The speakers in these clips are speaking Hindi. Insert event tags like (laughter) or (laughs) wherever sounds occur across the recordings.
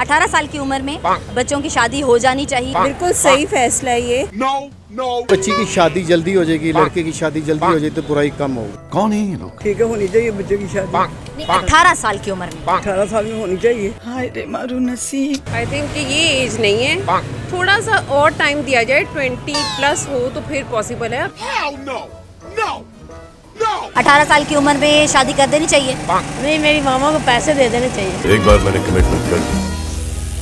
18 साल की उम्र में बच्चों की शादी हो जानी चाहिए। बिल्कुल सही फैसला है ये। No, no. बच्ची की शादी जल्दी हो जाएगी लड़के की शादी जल्दी हो जाएगी तो बुराई कम होगी। कौन है ये लोग? ठीक है होनी चाहिए बच्चे की शादी। 18 साल की उम्र में। अठारह साल में होनी चाहिए। हाय रे मारू नसीब। आई थिंक ये एज नहीं है। थोड़ा सा और टाइम दिया जाए ट्वेंटी प्लस हो तो फिर पॉसिबल है. 18 साल की उम्र में शादी कर देनी चाहिए। नहीं मेरी मामा को पैसे दे देने चाहिए। एक बार मैंने कमिटमेंट कर दी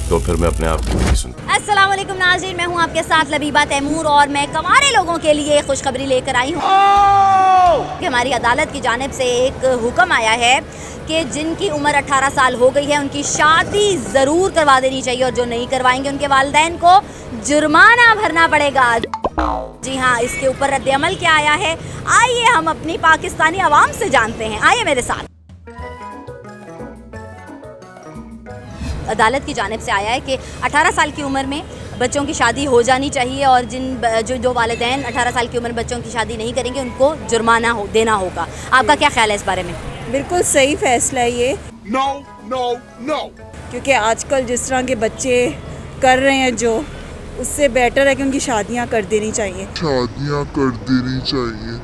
तो फिर मैं अपने आप की नहीं नाज़रीन, मैं हूँ आपके साथ लबीबा तैमूर और मैं कमारे लोगों के लिए खुशखबरी लेकर आई हूँ। हमारी अदालत की जानब से एक हुक्म आया है कि जिनकी उम्र 18 साल हो गई है, उनकी शादी ज़रूर करवा देनी चाहिए और जो नहीं करवाएँगे उनके वालदेन को जुर्माना भरना पड़ेगा। जी हाँ इसके ऊपर रद्द अमल क्या आया है। आइए हम अपनी पाकिस्तानी आवाम से जानते हैं। आइए मेरे साथ। अदालत की जानब से आया है कि 18 साल की उम्र में बच्चों की शादी हो जानी चाहिए और जिन जो जो वालदेन 18 साल की उम्र में बच्चों की शादी नहीं करेंगे उनको जुर्माना हो देना होगा। आपका क्या ख्याल है इस बारे में? बिल्कुल सही फैसला है ये। No, no, no. क्योंकि आजकल जिस तरह के बच्चे कर रहे हैं जो उससे बेटर है कि उनकी शादियाँ कर देनी चाहिए। शादियाँ कर देनी चाहिए।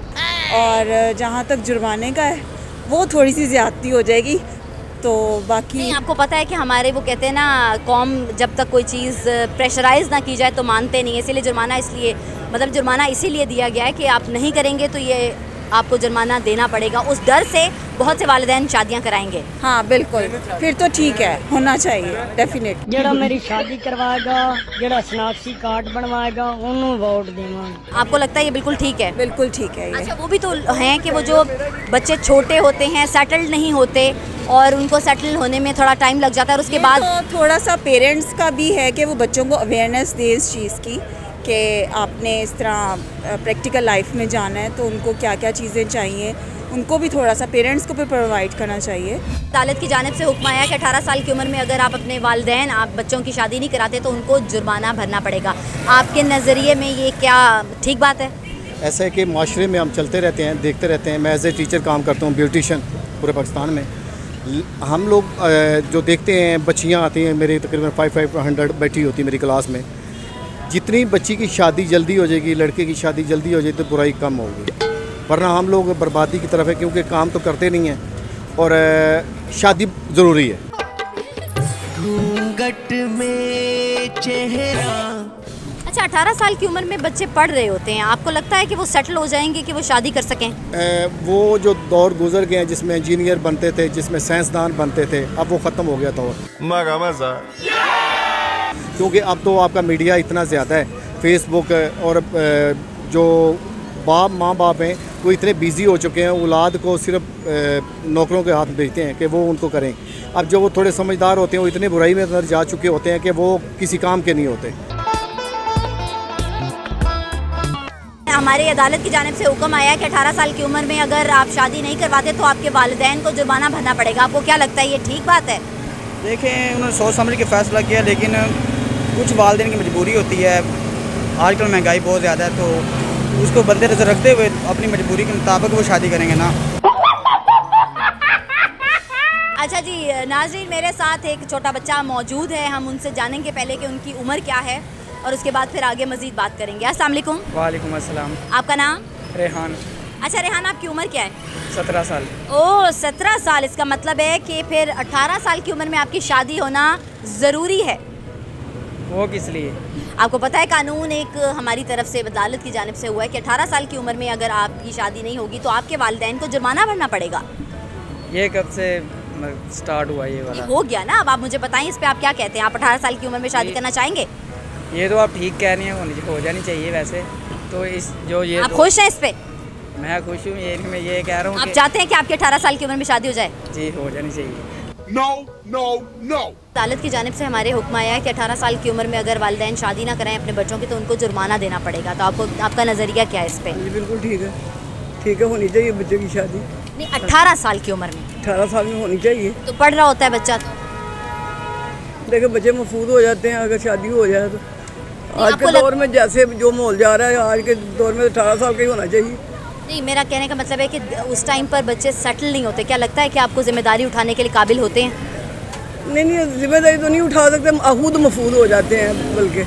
और जहाँ तक जुर्माने का है वो थोड़ी सी ज़्यादती हो जाएगी। तो बाकी नहीं आपको पता है कि हमारे वो कहते हैं ना कॉम जब तक कोई चीज़ प्रेशराइज ना की जाए तो मानते नहीं इसीलिए जुर्माना इसलिए मतलब जुर्माना इसीलिए दिया गया है कि आप नहीं करेंगे तो ये आपको जुर्माना देना पड़ेगा। उस डर से बहुत से वाले शादियाँ कराएँगे। हाँ बिल्कुल। फिर तो ठीक है होना चाहिए डेफिनेट जरा मेरी शादी करवाएगा जरा शनाख्ती कार्ड बनवाएगा उन्होंने वोट आपको लगता है ये बिल्कुल ठीक है? बिल्कुल ठीक है अच्छा वो भी तो हैं कि वो जो बच्चे छोटे होते हैं सेटल्ड नहीं होते और उनको सेटल होने में थोड़ा टाइम लग जाता है और उसके बाद तो थोड़ा सा पेरेंट्स का भी है कि वो बच्चों को अवेयरनेस दे इस चीज़ की कि आपने इस तरह प्रैक्टिकल लाइफ में जाना है तो उनको क्या क्या चीज़ें चाहिए उनको भी थोड़ा सा पेरेंट्स को भी प्रोवाइड करना चाहिए। अदालत की जानब से हुक्म आया कि 18 साल की उम्र में अगर आप अपने वालदेन आप बच्चों की शादी नहीं कराते तो उनको जुर्माना भरना पड़ेगा। आपके नज़रिए में ये क्या ठीक बात है? ऐसा है कि माशरे में हम चलते रहते हैं देखते रहते हैं। मैं एज ए टीचर काम करता हूँ ब्यूटिशन पूरे पाकिस्तान में। हम लोग जो देखते हैं, बच्चियाँ आती हैं, मेरी तकरीबन फाइव फाइव हंड्रेड बैठी होती है मेरी क्लास में। जितनी बच्ची की शादी जल्दी हो जाएगी, लड़के की शादी जल्दी हो जाएगी तो बुराई कम होगी। वरना हम लोग बर्बादी की तरफ़ है, क्योंकि काम तो करते नहीं हैं, और शादी ज़रूरी है। घूंघट में चेहरा अच्छा 18 साल की उम्र में बच्चे पढ़ रहे होते हैं। आपको लगता है कि वो सेटल हो जाएँगे कि वो शादी कर सकें? अ, वो जो दौर गुजर गए हैं जिसमें इंजीनियर बनते थे जिसमें साइंसदान बनते थे अब वो ख़त्म हो गया दौर क्योंकि अब तो आपका मीडिया इतना ज़्यादा है फेसबुक और जो बाप माँ बाप हैं वो इतने बिज़ी हो चुके हैं औलाद को सिर्फ़ नौकरों के हाथ भेजते हैं कि वो उनको करें। अब जो वो थोड़े समझदार होते हैं वो इतने बुराई में अंदर जा चुके होते हैं कि वो किसी काम के नहीं होते। हमारी अदालत की जानब से हुक्म आया कि 18 साल की उम्र में अगर आप शादी नहीं करवाते तो आपके वालदेन को जुर्माना भरना पड़ेगा। आपको क्या लगता है ये ठीक बात है? देखें उन्होंने सोच समझ के फैसला किया लेकिन कुछ वालदेन की मजबूरी होती है। आजकल महँगाई बहुत ज़्यादा है तो उसको बंदे नज़र रखते हुए अपनी मजबूरी के मुताबिक वो शादी करेंगे ना। अच्छा जी नाजरीन मेरे साथ एक छोटा बच्चा मौजूद है। हम उनसे जानेंगे पहले कि उनकी उम्र क्या है। और उसके बाद फिर आगे मजीद बात करेंगे। अस्सलाम वालेकुम। अस्सलाम। आपका नाम? रेहान। अच्छा रेहान आपकी उम्र क्या है? सत्रह साल। ओह सत्रह साल। इसका मतलब है कि फिर अठारह साल की उम्र में आपकी शादी होना ज़रूरी है। वो किस लिए? आपको पता है कानून एक हमारी तरफ़ से अदालत की जानब से हुआ है कि 18 साल की उम्र में अगर आपकी शादी नहीं होगी तो आपके वालदेन को जुर्माना भरना पड़ेगा। ये कब से स्टार्ट हुआ ये ये वाला? हो गया ना? अब आप मुझे बताएँ इस पे आप क्या कहते हैं? आप 18 साल की उम्र में शादी करना चाहेंगे? ये तो आप ठीक कह रही हैं हो जानी चाहिए वैसे। तो इस जो ये आप तो, खुश हैं इस पे? मैं खुश हूँ ये मैं ये कह रहा हूँ आप चाहते हैं कि आपकी 18 साल की उम्र में शादी हो जाए? जी हो जानी चाहिए। No, no, no. अदालत की जानब से हमारे हुक्म आया है कि 18 साल की उम्र में अगर वालदेन शादी ना कराएँ अपने बच्चों की तो उनको जुर्माना देना पड़ेगा। तो आपको आपका नज़रिया क्या है इस पे? जी बिल्कुल ठीक है। ठीक है होनी चाहिए बच्चे की शादी। नहीं 18 साल की उम्र में। अठारह साल में होनी चाहिए। तो पढ़ रहा होता है बच्चा। तो देखो बच्चे मफूद हो जाते हैं अगर शादी हो जाए तो। आज के दौर में जैसे जो माहौल जा रहा है आज के दौर में अठारह साल का ही होना चाहिए। नहीं मेरा कहने का मतलब है कि उस टाइम पर बच्चे सेटल नहीं होते। क्या लगता है कि आपको ज़िम्मेदारी उठाने के लिए काबिल होते हैं? नहीं नहीं ज़िम्मेदारी तो नहीं उठा सकते हम खुद मफूद हो जाते हैं बल्कि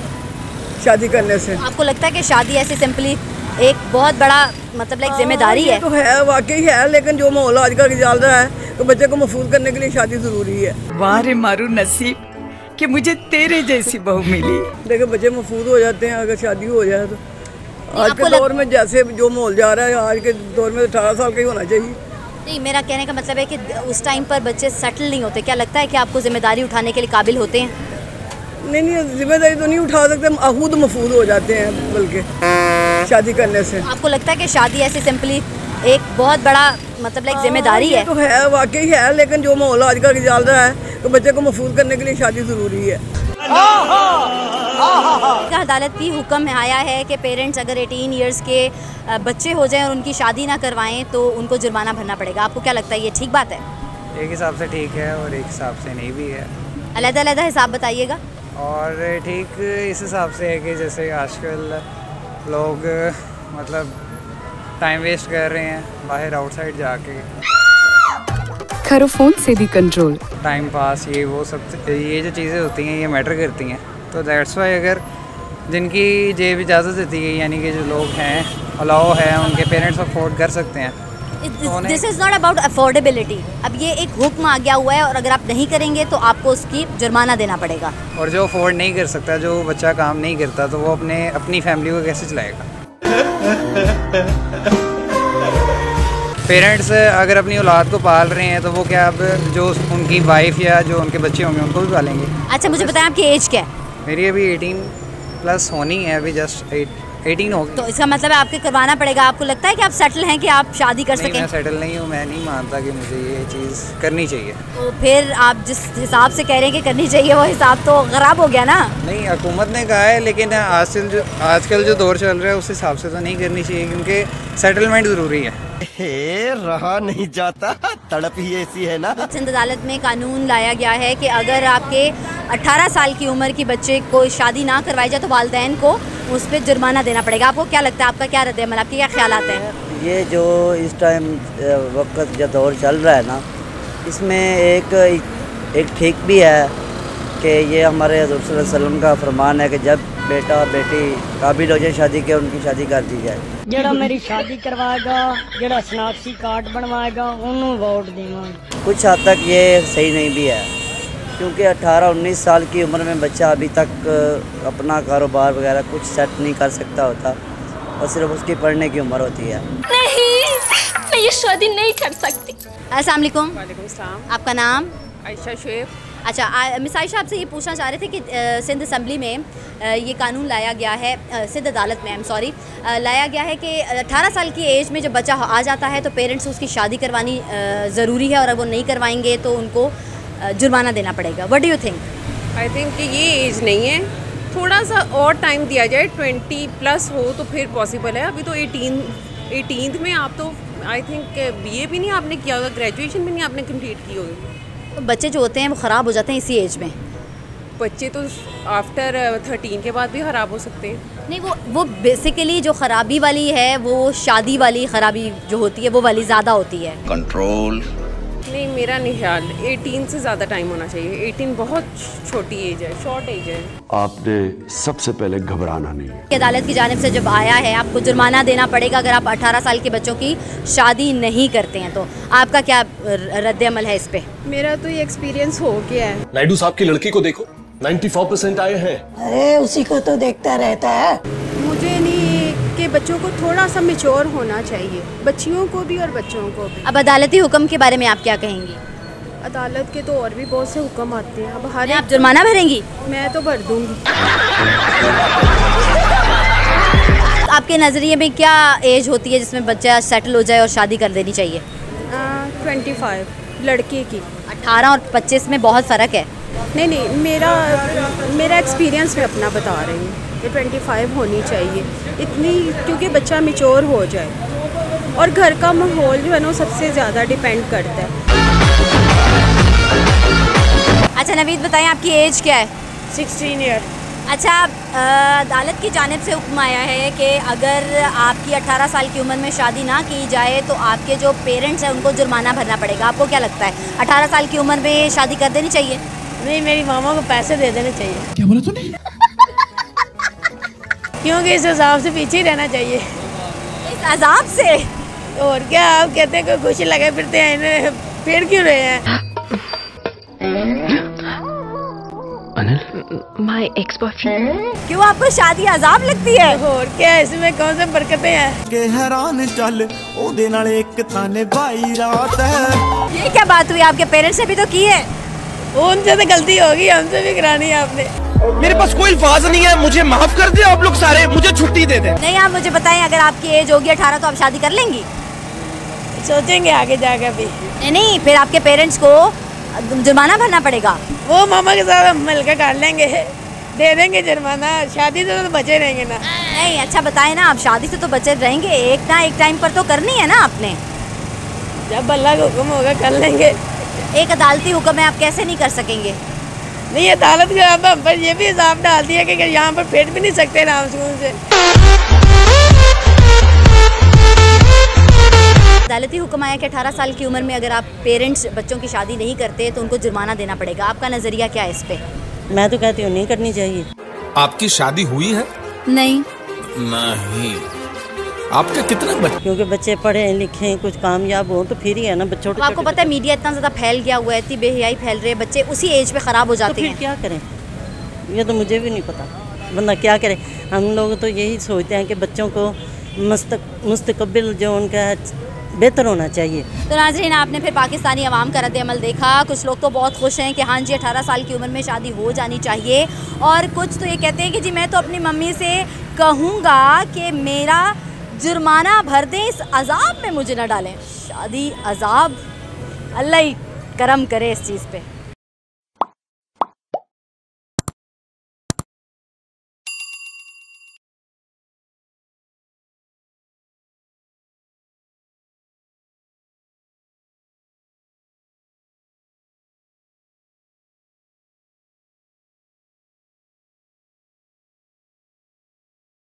शादी करने से। आपको लगता है कि शादी ऐसे सिंपली एक बहुत बड़ा मतलब लाइक ज़िम्मेदारी हाँ, है? तो है वाकई है लेकिन जो माहौल आजकल चल रहा है तो बच्चे को महफूज करने के लिए शादी ज़रूरी है। वाह रे मारू नसीब। कि मुझे तेरे जैसी बहू मिली। देखो बच्चे महफूज हो जाते हैं अगर शादी हो जाए तो। आज के दौर में जैसे जो माहौल जा रहा है आज के दौर में अठारह साल का ही होना चाहिए। नहीं मेरा कहने का मतलब है कि उस टाइम पर बच्चे सेटल नहीं होते। क्या लगता है कि आपको ज़िम्मेदारी उठाने के लिए काबिल होते हैं? नहीं नहीं ज़िम्मेदारी तो नहीं उठा सकते हम खुद महफूज हो जाते हैं बल्कि शादी करने से। आपको लगता है कि शादी ऐसे सिंपली एक बहुत बड़ा मतलब लाइक ज़िम्मेदारी हाँ, है। तो है वाकई है लेकिन जो माहौल आजकल चल रहा है तो बच्चे को महफूज करने के लिए शादी ज़रूरी है। अदालत की हुक्म आया है कि पेरेंट्स अगर 18 इयर्स के बच्चे हो जाएँ और उनकी शादी ना करवाएँ तो उनको जुर्माना भरना पड़ेगा। आपको क्या लगता है ये ठीक बात है? एक हिसाब से ठीक है और एक हिसाब से नहीं भी है। अलहदा अलहदा हिसाब बताइएगा। और ठीक इस हिसाब से है कि जैसे आजकल लोग मतलब टाइम वेस्ट कर रहे हैं बाहर आउटसाइड जाके। करो फ़ोन से भी कंट्रोल टाइम पास ये वो सब ये जो चीज़ें होती हैं ये मैटर करती हैं। तो दैट्स वाई अगर जिनकी जेब इजाज़त देती है यानी कि जो लोग हैं अलाउ है उनके पेरेंट्स अफोर्ड कर सकते हैं। This is not about affordability अब ये एक हुक्म आ गया हुआ है और अगर आप नहीं करेंगे तो आपको उसकी जुर्माना देना पड़ेगा। और जो अफोर्ड नहीं कर सकता जो बच्चा काम नहीं करता तो वो अपने अपनी फैमिली को कैसे चलाएगा? (laughs) पेरेंट्स अगर अपनी औलाद को पाल रहे हैं तो वो क्या आप जो उनकी वाइफ या जो उनके बच्चे होंगे उनको भी पालेंगे? अच्छा मुझे बताएँ आपकी एज क्या है? मेरी अभी 18 प्लस होनी है अभी जस्ट एटीन हो गई। तो इसका मतलब है आपके करवाना पड़ेगा। आपको लगता है कि आप सेटल हैं कि आप शादी कर सकें? मैं सेटल नहीं हूँ मैं नहीं मानता कि मुझे ये चीज़ करनी चाहिए। तो फिर आप जिस हिसाब से कह रहे हैं कि करनी चाहिए वो हिसाब तो ख़राब हो गया ना? नहीं हुकूमत ने कहा है लेकिन आजकल जो आजकल जो दौर चल रहा है उस हिसाब से तो नहीं करनी चाहिए क्योंकि सेटलमेंट ज़रूरी है। हे रहा नहीं जाता तड़प ही ऐसी है ना। सिंध अदालत में कानून लाया गया है कि अगर आपके 18 साल की उम्र की बच्चे को शादी ना करवाई जाए तो वालदेन को उस पर जुर्माना देना पड़ेगा। आपको क्या लगता है आपका क्या रद्द अमल मतलब आपके क्या ख्याल आते हैं? ये जो इस टाइम वक्त जो दौर चल रहा है ना इसमें एक एक ठीक भी है कि ये हमारे वसल्लम वसलम का फरमान है कि जब बेटा बेटी काबिल हो जाए शादी के उनकी शादी कर दी जाए। जरा मेरी शादी करवाएगा जरा शनाख्ती कार्ड बनवाएगा उन्होंने वोट देंगे कुछ हद तक ये सही नहीं भी है। क्योंकि 18-19 साल की उम्र में बच्चा अभी तक अपना कारोबार वगैरह कुछ सेट नहीं कर सकता होता और सिर्फ़ उसकी पढ़ने की उम्र होती है। नहीं मैं ये शादी नहीं कर सकती। अस्सलाम आपका नाम? आयशा शुएब अच्छा मिस आयशा आपसे ये पूछना चाह रहे थे कि सिंध असम्बली में ये कानून लाया गया है सिंध अदालत में आई एम सॉरी लाया गया है कि 18 साल की एज में जब बच्चा आ जाता है तो पेरेंट्स उसकी शादी करवानी ज़रूरी है और अगर वो नहीं करवाएँगे तो उनको अ, जुर्माना देना पड़ेगा। What do you think I think कि ये एज नहीं है। थोड़ा सा और टाइम दिया जाए ट्वेंटी प्लस हो तो फिर पॉसिबल है। अभी तो एटीन एटीन में आप तो आई थिंक बीए भी नहीं आपने किया होगा ग्रेजुएशन भी नहीं आपने कंप्लीट की होगी। तो बच्चे जो होते हैं वो ख़राब हो जाते हैं इसी एज में। बच्चे तो आफ्टर थर्टीन के बाद भी ख़राब हो सकते हैं। नहीं वो वो बेसिकली जो ख़राबी वाली है वो शादी वाली ख़राबी जो होती है वो वाली ज़्यादा होती है। कंट्रोल नहीं मेरा नहीं ख्याल। 18 से ज़्यादा टाइम होना चाहिए। 18 बहुत छोटी एज है शॉर्ट एज है। आपने सबसे पहले घबराना नहीं है। अदालत की जानब से जब आया है आपको जुर्माना देना पड़ेगा अगर आप 18 साल के बच्चों की शादी नहीं करते हैं तो। आपका क्या रद्द अमल है इस पे? मेरा तो ये एक्सपीरियंस हो गया है। नायडू साहब की लड़की को देखो। 94 परसेंट आए हैं। अरे उसी को तो देखता रहता है। बच्चों को थोड़ा सा मेच्योर होना चाहिए बच्चियों को भी और बच्चों को भी। अब अदालती हुक्म के बारे में आप क्या कहेंगी? अदालत के तो और भी बहुत से हुक्म आते हैं। अब हर आप जुर्माना भरेंगी? मैं तो भर दूँगी। आपके नज़रिए में क्या एज होती है जिसमें बच्चा सेटल हो जाए और शादी कर देनी चाहिए? ट्वेंटी फाइव लड़के की। 18 और 25 में बहुत फ़र्क है। नहीं नहीं मेरा मेरा एक्सपीरियंस मैं अपना बता रही हूँ। कि ट्वेंटी फाइव होनी चाहिए। इतनी क्योंकि बच्चा मिचोर हो जाए। और घर का माहौल जो है ना सबसे ज़्यादा डिपेंड करता है। अच्छा नवीद बताएँ आपकी एज क्या है? सिक्सटीन ईयर अच्छा अदालत की जानब से हुक्म आया है कि अगर आपकी 18 साल की उम्र में शादी ना की जाए तो आपके जो पेरेंट्स हैं उनको जुर्माना भरना पड़ेगा। आपको क्या लगता है? 18 साल की उम्र में शादी कर देनी चाहिए? नहीं मेरी मामा को पैसे दे देने चाहिए। क्या बोला तूने? क्योंकि इस हिसाब से पीछे ही रहना चाहिए। इस अजाब से? और क्या आप कहते हैं कोई खुशी लगे फिरते हैं इन्हें फिर क्यों रहे हैं? माय एक्स बॉयफ्रेंड क्यों आपको शादी अजाब लगती है? और क्या इसमें कौन से बरकतें हैं? के हैरान चल ओदे नाल एक ताने भाई रात है। ये क्या बात हुई? आपके पेरेंट्स ने भी तो की है। उनसे तो गलती होगी हमसे भी करानी है आपने। मेरे पास कोई अल्फाज नहीं है मुझे माफ़ कर दे आप लोग सारे मुझे छुट्टी दे दे। नहीं आप मुझे बताएँ अगर आपकी एज होगी अठारह तो आप शादी कर लेंगी? सोचेंगे आगे जाकर भी नहीं नहीं फिर आपके पेरेंट्स को जुर्माना भरना पड़ेगा। वो मामा के साथ मिलकर कर लेंगे। दे देंगे जुर्माना शादी से तो बचे रहेंगे ना। नहीं अच्छा बताए ना आप शादी से तो बचे रहेंगे एक ना एक टाइम पर तो करनी है ना आपने। जब अल्लाह का हुक्म होगा कर लेंगे। एक अदालती हुक्म है आप कैसे नहीं कर सकेंगे? नहीं अदालत के अब हम पर ये भी हिसाब डाल दिया कि यहाँ पर फेट भी नहीं सकते नाम सुकून से। अदालती हुक्म आया कि 18 साल की उम्र में अगर आप पेरेंट्स बच्चों की शादी नहीं करते तो उनको जुर्माना देना पड़ेगा। आपका नज़रिया क्या है इस पे? मैं तो कहती हूँ नहीं करनी चाहिए। आपकी शादी हुई है? नहीं। नहीं। आपके कितने बच्चे क्योंकि बच्चे पढ़े लिखे कुछ कामयाब हो तो फिर ही है ना बच्चों तो आपको पता है मीडिया इतना ज़्यादा फैल गया हुआ है इतनी बेहयाई फैल रही है बच्चे उसी एज पे ख़राब हो तो जाते फिर हैं। क्या करें? ये तो मुझे भी नहीं पता। बंदा क्या करे? हम लोग तो यही सोचते हैं कि बच्चों को मस्तक मुस्तकबिल जो उनका बेहतर होना चाहिए। तो नाजरीन आपने फिर पाकिस्तानी अवाम का रद्द अमल देखा। कुछ लोग तो बहुत खुश हैं कि हाँ जी अठारह साल की उम्र में शादी हो जानी चाहिए। और कुछ तो ये कहते हैं कि जी मैं तो अपनी मम्मी से कहूँगा कि मेरा जुर्माना भर दें, इस अजाब में मुझे ना डालें। शादी अजाब। अल्लाह ही करम करे इस चीज़ पे।